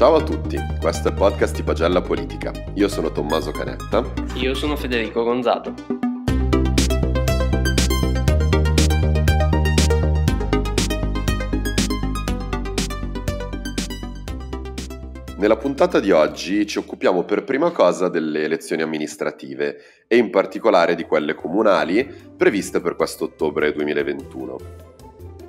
Ciao a tutti, questo è il podcast di Pagella Politica. Io sono Tommaso Canetta. Io sono Federico Gonzato. Nella puntata di oggi ci occupiamo per prima cosa delle elezioni amministrative e in particolare di quelle comunali previste per questo ottobre 2021.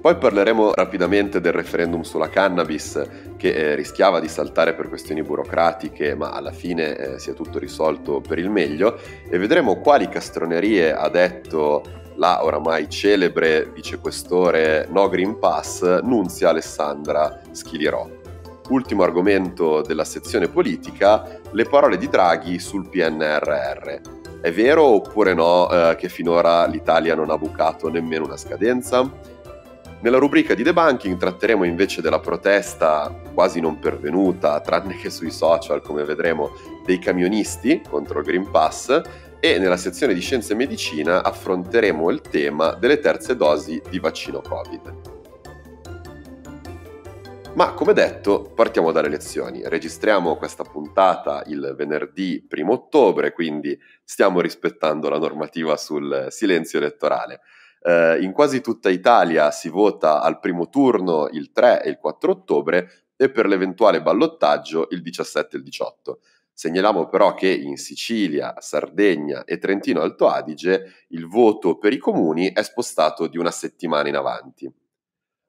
Poi parleremo rapidamente del referendum sulla cannabis che eh, rischiava di saltare per questioni burocratiche, ma alla fine eh, si è tutto risolto per il meglio e vedremo quali castronerie ha detto la oramai celebre vicequestore No Green Pass Nunzia Alessandra Schilierò. Ultimo argomento della sezione politica, le parole di Draghi sul PNRR. È vero oppure no eh, che finora l'Italia non ha bucato nemmeno una scadenza? Nella rubrica di debunking tratteremo invece della protesta quasi non pervenuta, tranne che sui social, come vedremo, dei camionisti contro il Green Pass e nella sezione di Scienze e Medicina affronteremo il tema delle terze dosi di vaccino Covid. Ma come detto, partiamo dalle elezioni. Registriamo questa puntata il venerdì 1 ottobre, quindi stiamo rispettando la normativa sul silenzio elettorale. Eh, in quasi tutta Italia si vota al primo turno il 3 e il 4 ottobre e per l'eventuale ballottaggio il 17 e il 18. Segnaliamo però che in Sicilia, Sardegna e Trentino Alto Adige il voto per i comuni è spostato di una settimana in avanti.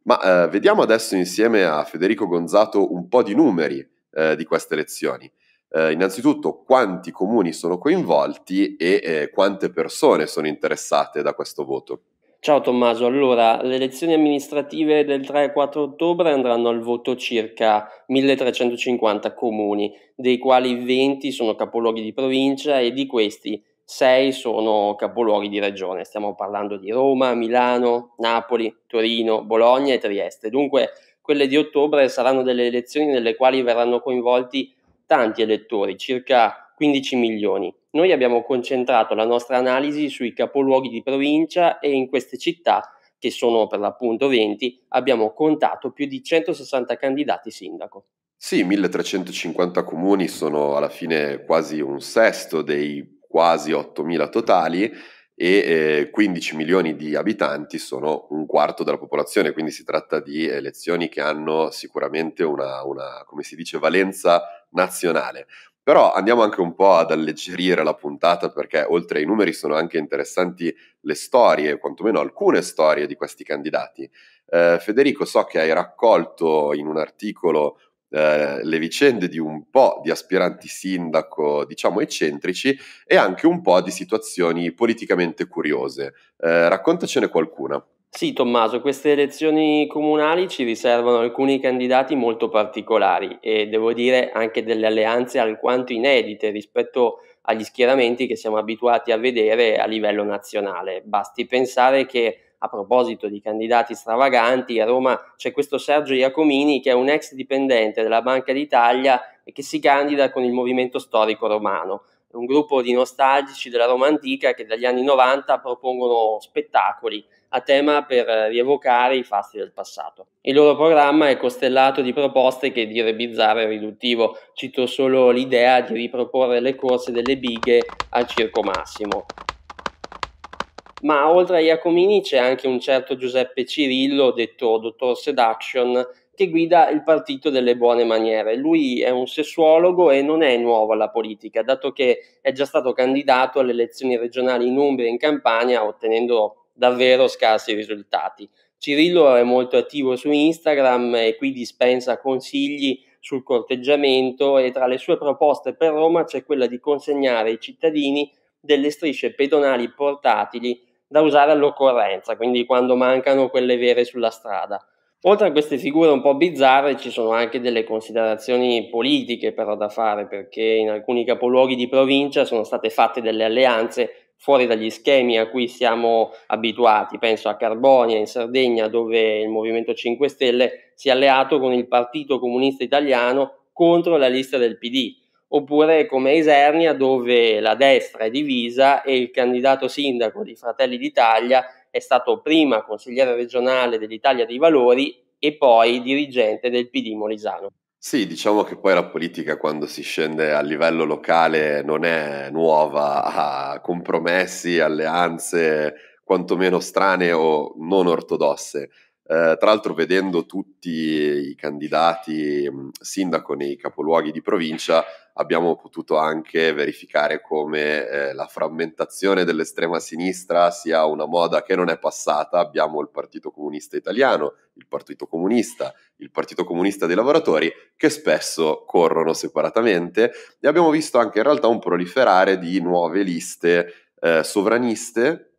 Ma eh, vediamo adesso insieme a Federico Gonzato un po' di numeri eh, di queste elezioni. Eh, innanzitutto quanti comuni sono coinvolti e eh, quante persone sono interessate da questo voto. Ciao Tommaso, allora le elezioni amministrative del 3 e 4 ottobre andranno al voto circa 1350 comuni, dei quali 20 sono capoluoghi di provincia e di questi 6 sono capoluoghi di regione. Stiamo parlando di Roma, Milano, Napoli, Torino, Bologna e Trieste. Dunque quelle di ottobre saranno delle elezioni nelle quali verranno coinvolti tanti elettori, circa 15 milioni. Noi abbiamo concentrato la nostra analisi sui capoluoghi di provincia e in queste città, che sono per l'appunto 20, abbiamo contato più di 160 candidati sindaco. Sì, 1350 comuni sono alla fine quasi un sesto dei quasi 8000 totali e eh, 15 milioni di abitanti sono un quarto della popolazione, quindi si tratta di elezioni che hanno sicuramente una, una come si dice, valenza nazionale. Però andiamo anche un po' ad alleggerire la puntata perché oltre ai numeri sono anche interessanti le storie, quantomeno alcune storie di questi candidati. Eh, Federico, so che hai raccolto in un articolo eh, le vicende di un po' di aspiranti sindaco, diciamo eccentrici, e anche un po' di situazioni politicamente curiose. Eh, raccontacene qualcuna. Sì, Tommaso, queste elezioni comunali ci riservano alcuni candidati molto particolari e devo dire anche delle alleanze alquanto inedite rispetto agli schieramenti che siamo abituati a vedere a livello nazionale. Basti pensare che a proposito di candidati stravaganti, a Roma c'è questo Sergio Iacomini che è un ex dipendente della Banca d'Italia e che si candida con il movimento storico romano un gruppo di nostalgici della Roma antica che dagli anni 90 propongono spettacoli a tema per rievocare i fasti del passato. Il loro programma è costellato di proposte che dire bizzarro e riduttivo. Cito solo l'idea di riproporre le corse delle bighe al Circo Massimo. Ma oltre a Iacomini c'è anche un certo Giuseppe Cirillo, detto Dottor Seduction, che guida il partito delle buone maniere. Lui è un sessuologo e non è nuovo alla politica, dato che è già stato candidato alle elezioni regionali in Umbria e in Campania, ottenendo davvero scarsi risultati. Cirillo è molto attivo su Instagram e qui dispensa consigli sul corteggiamento e tra le sue proposte per Roma c'è quella di consegnare ai cittadini delle strisce pedonali portatili da usare all'occorrenza, quindi quando mancano quelle vere sulla strada. Oltre a queste figure un po' bizzarre ci sono anche delle considerazioni politiche però da fare perché in alcuni capoluoghi di provincia sono state fatte delle alleanze fuori dagli schemi a cui siamo abituati. Penso a Carbonia in Sardegna dove il Movimento 5 Stelle si è alleato con il Partito Comunista Italiano contro la lista del PD. Oppure come Isernia dove la destra è divisa e il candidato sindaco di Fratelli d'Italia è stato prima consigliere regionale dell'Italia dei Valori e poi dirigente del PD Molisano. Sì, diciamo che poi la politica quando si scende a livello locale non è nuova a compromessi, alleanze quantomeno strane o non ortodosse. Eh, tra l'altro vedendo tutti i candidati mh, sindaco nei capoluoghi di provincia abbiamo potuto anche verificare come eh, la frammentazione dell'estrema sinistra sia una moda che non è passata. Abbiamo il Partito Comunista Italiano, il Partito Comunista, il Partito Comunista dei Lavoratori, che spesso corrono separatamente e abbiamo visto anche in realtà un proliferare di nuove liste eh, sovraniste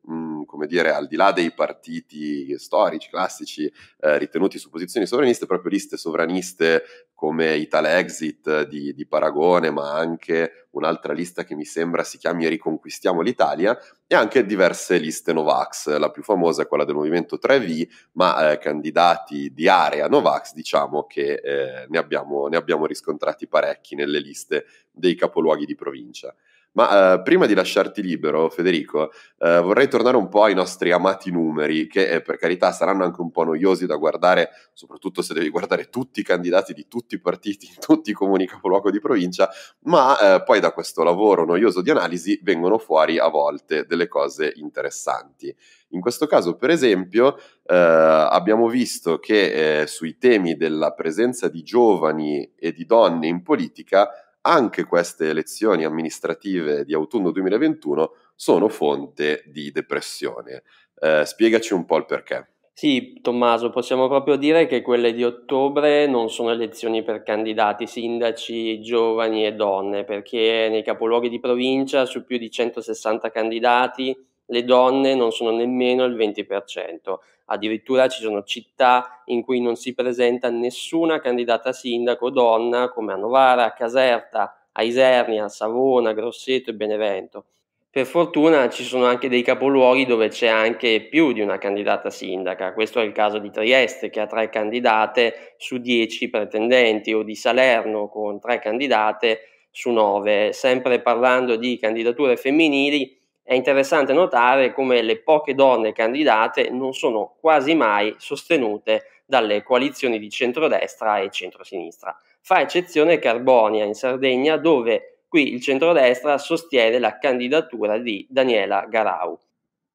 come dire, al di là dei partiti storici, classici, eh, ritenuti su posizioni sovraniste, proprio liste sovraniste come Italexit di, di Paragone, ma anche un'altra lista che mi sembra si chiami Riconquistiamo l'Italia, e anche diverse liste Novax. La più famosa è quella del Movimento 3V, ma eh, candidati di area Novax, diciamo che eh, ne, abbiamo, ne abbiamo riscontrati parecchi nelle liste dei capoluoghi di provincia. Ma eh, prima di lasciarti libero, Federico, eh, vorrei tornare un po' ai nostri amati numeri, che eh, per carità saranno anche un po' noiosi da guardare, soprattutto se devi guardare tutti i candidati di tutti i partiti in tutti i comuni capoluogo di provincia, ma eh, poi da questo lavoro noioso di analisi vengono fuori a volte delle cose interessanti. In questo caso, per esempio, eh, abbiamo visto che eh, sui temi della presenza di giovani e di donne in politica anche queste elezioni amministrative di autunno 2021 sono fonte di depressione. Eh, spiegaci un po' il perché. Sì, Tommaso, possiamo proprio dire che quelle di ottobre non sono elezioni per candidati, sindaci, giovani e donne, perché nei capoluoghi di provincia su più di 160 candidati le donne non sono nemmeno il 20%. Addirittura ci sono città in cui non si presenta nessuna candidata sindaco donna, come a Novara, a Caserta, a Isernia, a Savona, Grosseto e Benevento. Per fortuna ci sono anche dei capoluoghi dove c'è anche più di una candidata sindaca, questo è il caso di Trieste che ha tre candidate su dieci pretendenti o di Salerno con tre candidate su nove. Sempre parlando di candidature femminili, è interessante notare come le poche donne candidate non sono quasi mai sostenute dalle coalizioni di centrodestra e centrosinistra. Fa eccezione Carbonia in Sardegna dove qui il centrodestra sostiene la candidatura di Daniela Garau.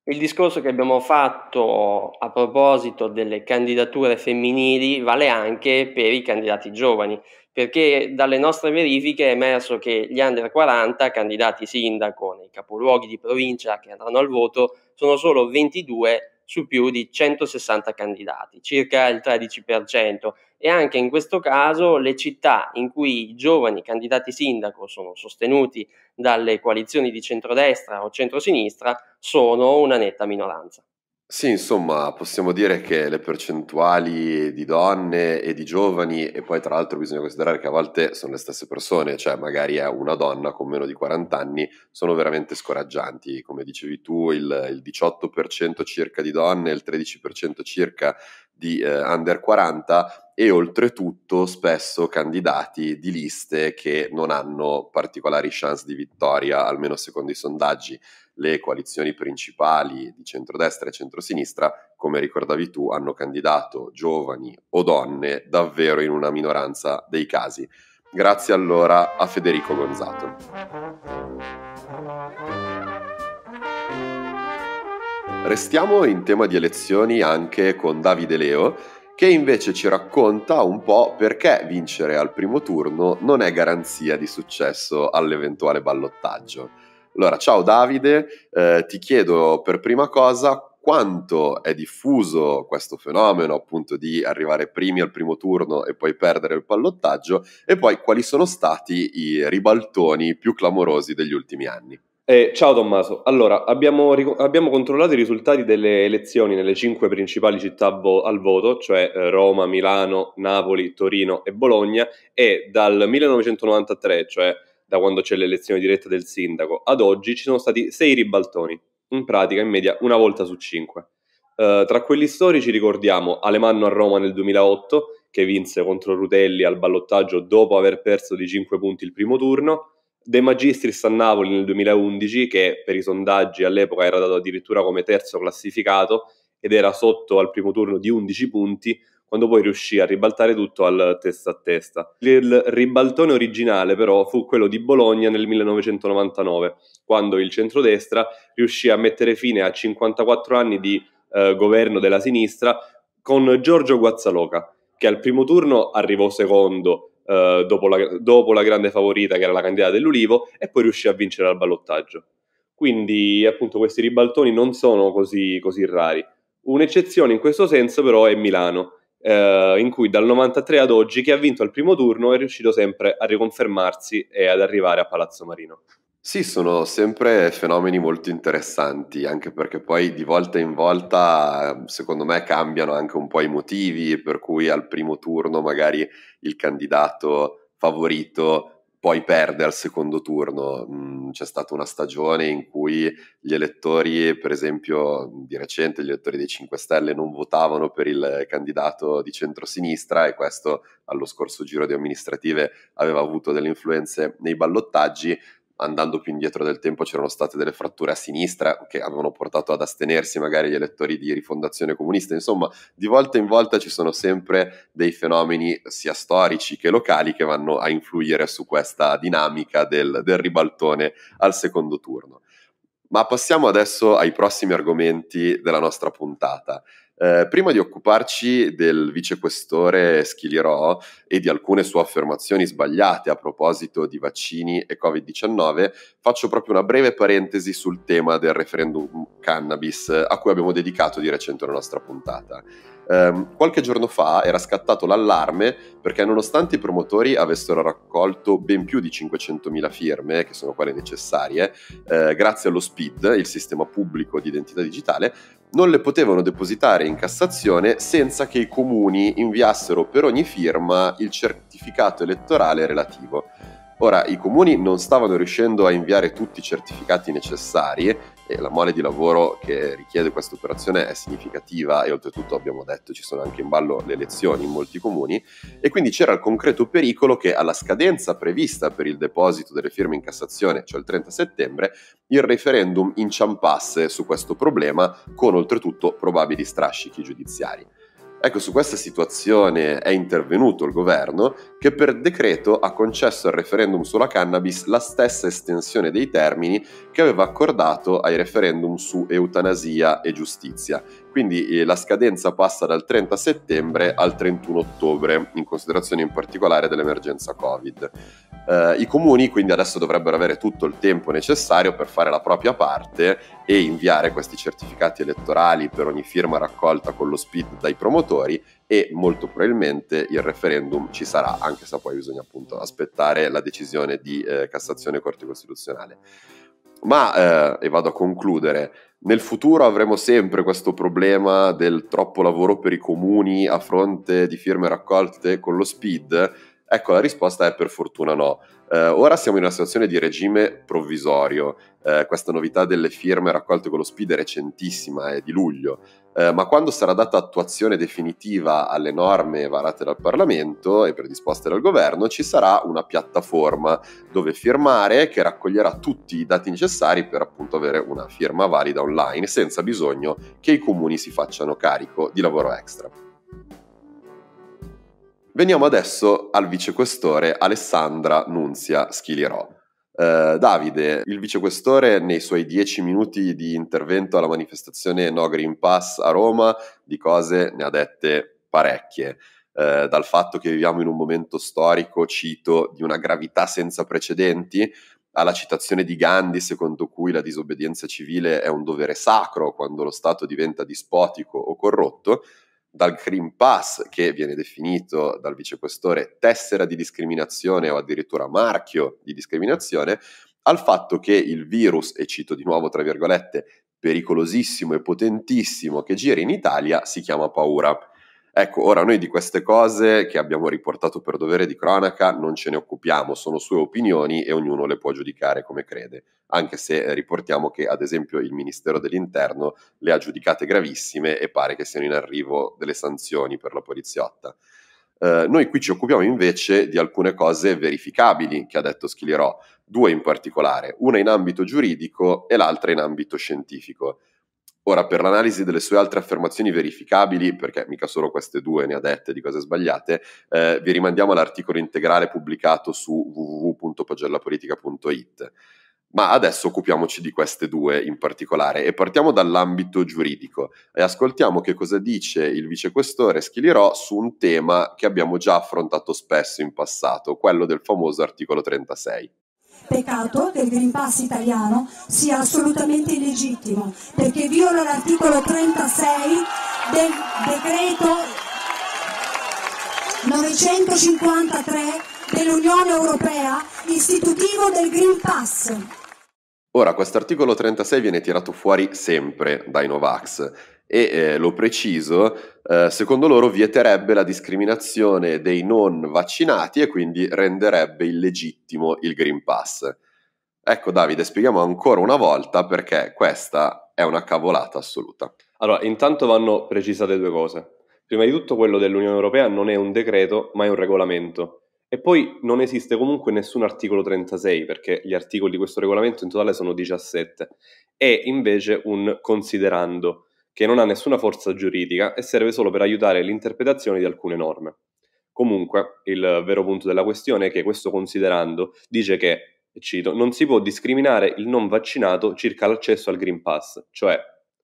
Il discorso che abbiamo fatto a proposito delle candidature femminili vale anche per i candidati giovani perché dalle nostre verifiche è emerso che gli under 40 candidati sindaco nei capoluoghi di provincia che andranno al voto sono solo 22 su più di 160 candidati, circa il 13%. E anche in questo caso le città in cui i giovani candidati sindaco sono sostenuti dalle coalizioni di centrodestra o centrosinistra sono una netta minoranza. Sì, insomma, possiamo dire che le percentuali di donne e di giovani, e poi tra l'altro bisogna considerare che a volte sono le stesse persone, cioè magari è una donna con meno di 40 anni, sono veramente scoraggianti. Come dicevi tu, il, il 18% circa di donne il 13% circa di eh, under 40 e oltretutto spesso candidati di liste che non hanno particolari chance di vittoria, almeno secondo i sondaggi le coalizioni principali di centrodestra e centrosinistra, come ricordavi tu, hanno candidato giovani o donne davvero in una minoranza dei casi. Grazie allora a Federico Gonzato. Restiamo in tema di elezioni anche con Davide Leo, che invece ci racconta un po' perché vincere al primo turno non è garanzia di successo all'eventuale ballottaggio. Allora, ciao Davide, eh, ti chiedo per prima cosa quanto è diffuso questo fenomeno appunto di arrivare primi al primo turno e poi perdere il pallottaggio e poi quali sono stati i ribaltoni più clamorosi degli ultimi anni. Eh, ciao Tommaso, allora abbiamo, abbiamo, controllato i risultati delle elezioni nelle cinque principali città vo- al voto, cioè eh, Roma, Milano, Napoli, Torino e Bologna e dal 1993, cioè da quando c'è l'elezione diretta del sindaco ad oggi ci sono stati sei ribaltoni, in pratica in media una volta su cinque. Uh, tra quelli storici ricordiamo Alemanno a Roma nel 2008, che vinse contro Rutelli al ballottaggio dopo aver perso di 5 punti il primo turno, De Magistris a Napoli nel 2011, che per i sondaggi all'epoca era dato addirittura come terzo classificato ed era sotto al primo turno di 11 punti, quando poi riuscì a ribaltare tutto al testa a testa. Il ribaltone originale però fu quello di Bologna nel 1999, quando il centrodestra riuscì a mettere fine a 54 anni di eh, governo della sinistra con Giorgio Guazzaloca, che al primo turno arrivò secondo eh, dopo, la, dopo la grande favorita che era la candidata dell'Ulivo e poi riuscì a vincere al ballottaggio. Quindi appunto questi ribaltoni non sono così, così rari. Un'eccezione in questo senso però è Milano, eh, in cui dal 93 ad oggi chi ha vinto al primo turno è riuscito sempre a riconfermarsi e ad arrivare a Palazzo Marino. Sì, sono sempre fenomeni molto interessanti, anche perché poi di volta in volta, secondo me, cambiano anche un po' i motivi, per cui al primo turno magari il candidato favorito poi perde al secondo turno. Mm, c'è stata una stagione in cui gli elettori, per esempio di recente, gli elettori dei 5 Stelle non votavano per il candidato di centrosinistra e questo allo scorso giro di amministrative aveva avuto delle influenze nei ballottaggi andando più indietro del tempo c'erano state delle fratture a sinistra che avevano portato ad astenersi magari gli elettori di rifondazione comunista, insomma di volta in volta ci sono sempre dei fenomeni sia storici che locali che vanno a influire su questa dinamica del, del ribaltone al secondo turno. Ma passiamo adesso ai prossimi argomenti della nostra puntata. Eh, prima di occuparci del vicequestore Schilirò e di alcune sue affermazioni sbagliate a proposito di vaccini e Covid-19, faccio proprio una breve parentesi sul tema del referendum cannabis a cui abbiamo dedicato di recente la nostra puntata. Um, qualche giorno fa era scattato l'allarme perché nonostante i promotori avessero raccolto ben più di 500.000 firme, che sono quelle necessarie, eh, grazie allo SPID, il sistema pubblico di identità digitale, non le potevano depositare in Cassazione senza che i comuni inviassero per ogni firma il certificato elettorale relativo. Ora, i comuni non stavano riuscendo a inviare tutti i certificati necessari e la mole di lavoro che richiede questa operazione è significativa e oltretutto abbiamo detto ci sono anche in ballo le elezioni in molti comuni e quindi c'era il concreto pericolo che alla scadenza prevista per il deposito delle firme in Cassazione, cioè il 30 settembre, il referendum inciampasse su questo problema con oltretutto probabili strascichi giudiziari. Ecco, su questa situazione è intervenuto il governo che per decreto ha concesso al referendum sulla cannabis la stessa estensione dei termini che aveva accordato ai referendum su eutanasia e giustizia. Quindi eh, la scadenza passa dal 30 settembre al 31 ottobre, in considerazione in particolare dell'emergenza Covid. Eh, I comuni quindi adesso dovrebbero avere tutto il tempo necessario per fare la propria parte e inviare questi certificati elettorali per ogni firma raccolta con lo SPID dai promotori e molto probabilmente il referendum ci sarà, anche se poi bisogna appunto aspettare la decisione di eh, Cassazione Corte Costituzionale. Ma, eh, e vado a concludere, nel futuro avremo sempre questo problema del troppo lavoro per i comuni a fronte di firme raccolte con lo SPID? Ecco, la risposta è per fortuna no. Eh, ora siamo in una situazione di regime provvisorio. Eh, questa novità delle firme raccolte con lo SPID è recentissima, è di luglio. Eh, ma quando sarà data attuazione definitiva alle norme varate dal Parlamento e predisposte dal governo, ci sarà una piattaforma dove firmare che raccoglierà tutti i dati necessari per appunto avere una firma valida online senza bisogno che i comuni si facciano carico di lavoro extra. Veniamo adesso al vicequestore Alessandra Nunzia Schilirò. Uh, Davide, il vicequestore, nei suoi dieci minuti di intervento alla manifestazione No Green Pass a Roma, di cose ne ha dette parecchie. Uh, dal fatto che viviamo in un momento storico, cito, di una gravità senza precedenti, alla citazione di Gandhi secondo cui la disobbedienza civile è un dovere sacro quando lo Stato diventa dispotico o corrotto, dal Green Pass, che viene definito dal vicequestore tessera di discriminazione o addirittura marchio di discriminazione, al fatto che il virus, e cito di nuovo tra virgolette, pericolosissimo e potentissimo che gira in Italia si chiama paura. Ecco, ora noi di queste cose che abbiamo riportato per dovere di cronaca non ce ne occupiamo, sono sue opinioni e ognuno le può giudicare come crede, anche se riportiamo che ad esempio il Ministero dell'Interno le ha giudicate gravissime e pare che siano in arrivo delle sanzioni per la poliziotta. Eh, noi qui ci occupiamo invece di alcune cose verificabili che ha detto Schilierò, due in particolare, una in ambito giuridico e l'altra in ambito scientifico. Ora, per l'analisi delle sue altre affermazioni verificabili, perché mica solo queste due ne ha dette di cose sbagliate, eh, vi rimandiamo all'articolo integrale pubblicato su www.pagellapolitica.it. Ma adesso occupiamoci di queste due in particolare e partiamo dall'ambito giuridico e ascoltiamo che cosa dice il vicequestore Schilirò su un tema che abbiamo già affrontato spesso in passato, quello del famoso articolo 36. Peccato che il Green Pass italiano sia assolutamente illegittimo perché viola l'articolo 36 del decreto 953 dell'Unione Europea istitutivo del Green Pass. Ora, questo articolo 36 viene tirato fuori sempre dai Novax e eh, lo preciso, eh, secondo loro vieterebbe la discriminazione dei non vaccinati e quindi renderebbe illegittimo il Green Pass. Ecco Davide, spieghiamo ancora una volta perché questa è una cavolata assoluta. Allora, intanto vanno precisate due cose. Prima di tutto quello dell'Unione Europea non è un decreto, ma è un regolamento. E poi non esiste comunque nessun articolo 36, perché gli articoli di questo regolamento in totale sono 17. È invece un considerando, che non ha nessuna forza giuridica e serve solo per aiutare l'interpretazione di alcune norme. Comunque, il vero punto della questione è che questo considerando dice che, cito, non si può discriminare il non vaccinato circa l'accesso al Green Pass, cioè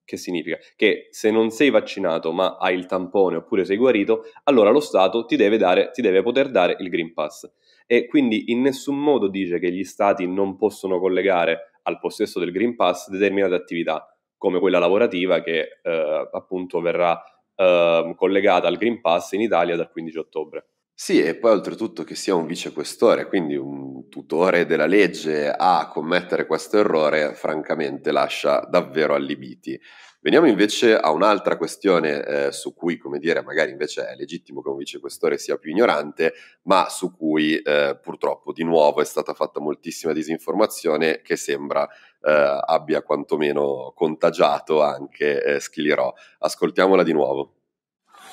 che significa? Che se non sei vaccinato ma hai il tampone oppure sei guarito, allora lo Stato ti deve, dare, ti deve poter dare il Green Pass. E quindi in nessun modo dice che gli Stati non possono collegare al possesso del Green Pass determinate attività, come quella lavorativa che eh, appunto verrà eh, collegata al Green Pass in Italia dal 15 ottobre. Sì, e poi oltretutto che sia un vicequestore, quindi un tutore della legge a commettere questo errore, francamente lascia davvero allibiti. Veniamo invece a un'altra questione eh, su cui, come dire, magari invece è legittimo che un vicequestore sia più ignorante, ma su cui eh, purtroppo di nuovo è stata fatta moltissima disinformazione che sembra eh, abbia quantomeno contagiato anche eh, Schilirò. Ascoltiamola di nuovo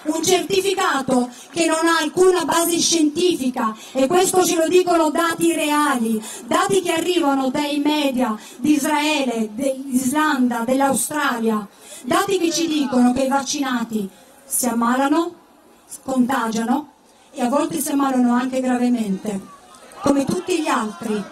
un certificato che non ha alcuna base scientifica e questo ce lo dicono dati reali, dati che arrivano dai media di Israele, dell'Islanda, dell'Australia, dati che ci dicono che i vaccinati si ammalano, contagiano e a volte si ammalano anche gravemente, come tutti gli altri.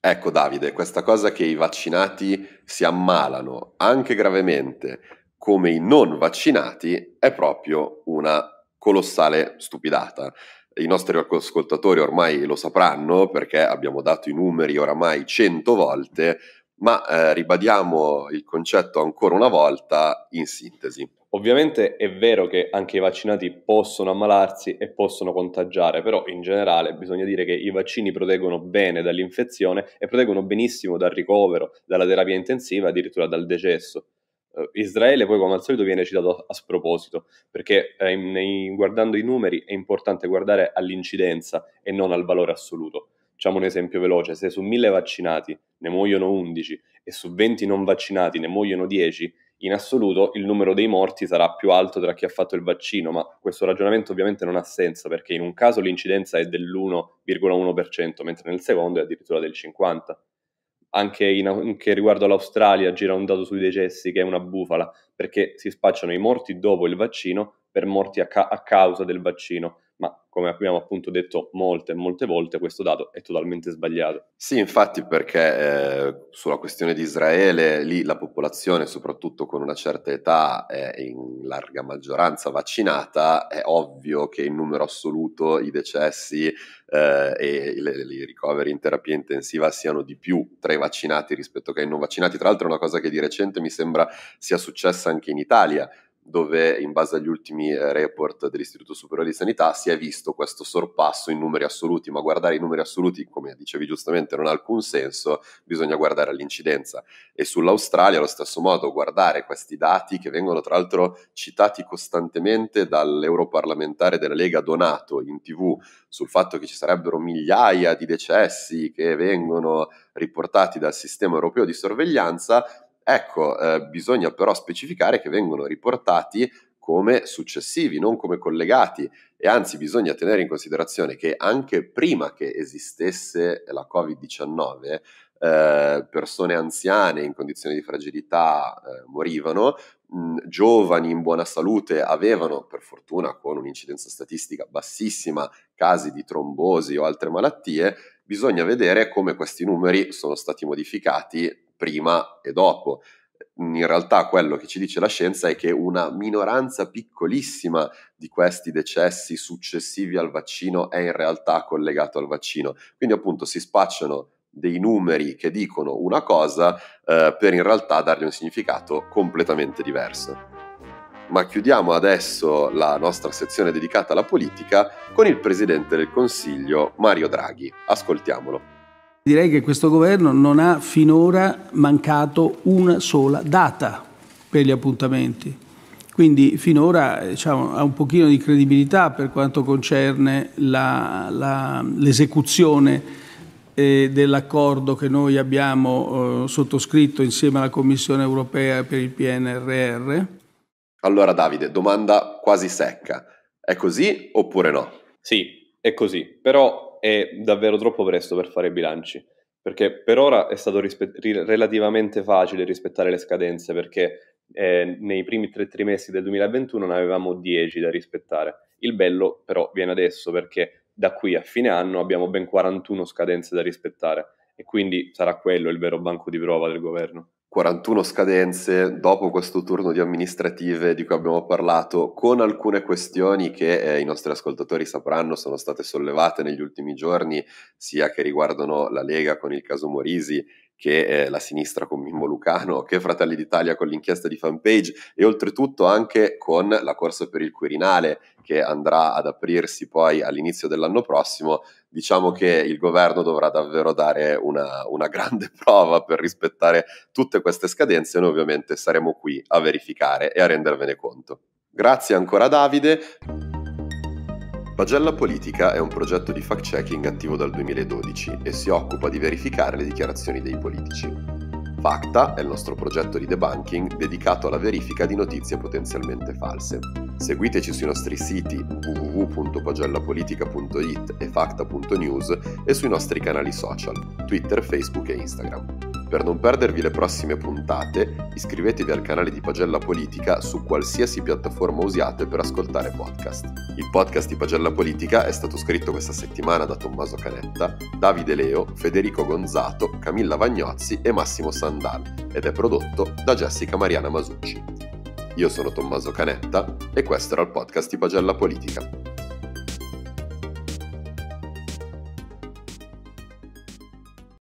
Ecco Davide, questa cosa che i vaccinati si ammalano anche gravemente, come i non vaccinati è proprio una colossale stupidata. I nostri ascoltatori ormai lo sapranno perché abbiamo dato i numeri oramai cento volte, ma eh, ribadiamo il concetto ancora una volta in sintesi. Ovviamente è vero che anche i vaccinati possono ammalarsi e possono contagiare, però in generale bisogna dire che i vaccini proteggono bene dall'infezione e proteggono benissimo dal ricovero, dalla terapia intensiva, addirittura dal decesso. Uh, Israele poi come al solito viene citato a, sproposito, perché eh, nei, guardando i numeri è importante guardare all'incidenza e non al valore assoluto. Facciamo un esempio veloce, se su 1000 vaccinati ne muoiono 11 e su 20 non vaccinati ne muoiono 10, in assoluto il numero dei morti sarà più alto tra chi ha fatto il vaccino, ma questo ragionamento ovviamente non ha senso perché in un caso l'incidenza è dell'1,1%, mentre nel secondo è addirittura del 50% anche, in, anche riguardo all'Australia gira un dato sui decessi che è una bufala, perché si spacciano i morti dopo il vaccino per morti a, ca- a causa del vaccino come abbiamo appunto detto molte e molte volte questo dato è totalmente sbagliato. Sì, infatti perché eh, sulla questione di Israele lì la popolazione, soprattutto con una certa età, è in larga maggioranza vaccinata, è ovvio che in numero assoluto i decessi eh, e i ricoveri in terapia intensiva siano di più tra i vaccinati rispetto che ai non vaccinati. Tra l'altro è una cosa che di recente mi sembra sia successa anche in Italia dove in base agli ultimi eh, report dell'Istituto Superiore di Sanità si è visto questo sorpasso in numeri assoluti, ma guardare i numeri assoluti, come dicevi giustamente, non ha alcun senso, bisogna guardare all'incidenza. E sull'Australia, allo stesso modo, guardare questi dati che vengono tra l'altro citati costantemente dall'europarlamentare della Lega Donato in tv sul fatto che ci sarebbero migliaia di decessi che vengono riportati dal sistema europeo di sorveglianza, Ecco, eh, bisogna però specificare che vengono riportati come successivi, non come collegati e anzi bisogna tenere in considerazione che anche prima che esistesse la Covid-19, eh, persone anziane in condizioni di fragilità eh, morivano, mh, giovani in buona salute avevano, per fortuna con un'incidenza statistica bassissima, casi di trombosi o altre malattie, bisogna vedere come questi numeri sono stati modificati prima e dopo in realtà quello che ci dice la scienza è che una minoranza piccolissima di questi decessi successivi al vaccino è in realtà collegato al vaccino. Quindi appunto si spacciano dei numeri che dicono una cosa eh, per in realtà dargli un significato completamente diverso. Ma chiudiamo adesso la nostra sezione dedicata alla politica con il Presidente del Consiglio Mario Draghi. Ascoltiamolo. Direi che questo governo non ha finora mancato una sola data per gli appuntamenti. Quindi finora diciamo, ha un pochino di credibilità per quanto concerne la, la, l'esecuzione eh, dell'accordo che noi abbiamo eh, sottoscritto insieme alla Commissione europea per il PNRR. Allora Davide, domanda quasi secca. È così oppure no? Sì, è così, però è davvero troppo presto per fare bilanci, perché per ora è stato rispe- relativamente facile rispettare le scadenze, perché eh, nei primi tre trimestri del 2021 ne avevamo 10 da rispettare. Il bello però viene adesso, perché da qui a fine anno abbiamo ben 41 scadenze da rispettare e quindi sarà quello il vero banco di prova del governo. 41 scadenze dopo questo turno di amministrative di cui abbiamo parlato, con alcune questioni che eh, i nostri ascoltatori sapranno sono state sollevate negli ultimi giorni, sia che riguardano la Lega con il caso Morisi, che eh, la sinistra con Mimmo Lucano, che Fratelli d'Italia con l'inchiesta di fanpage e oltretutto anche con la corsa per il Quirinale che andrà ad aprirsi poi all'inizio dell'anno prossimo, diciamo che il governo dovrà davvero dare una, una grande prova per rispettare tutte queste scadenze e noi ovviamente saremo qui a verificare e a rendervene conto. Grazie ancora Davide. Pagella Politica è un progetto di fact-checking attivo dal 2012 e si occupa di verificare le dichiarazioni dei politici. Facta è il nostro progetto di debunking dedicato alla verifica di notizie potenzialmente false. Seguiteci sui nostri siti www.pagellapolitica.it e facta.news e sui nostri canali social, Twitter, Facebook e Instagram. Per non perdervi le prossime puntate, iscrivetevi al canale di Pagella Politica su qualsiasi piattaforma usiate per ascoltare podcast. Il podcast di Pagella Politica è stato scritto questa settimana da Tommaso Canetta, Davide Leo, Federico Gonzato, Camilla Vagnozzi e Massimo Sandal ed è prodotto da Jessica Mariana Masucci. Io sono Tommaso Canetta e questo era il podcast di Pagella Politica.